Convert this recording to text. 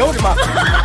哎呦我的妈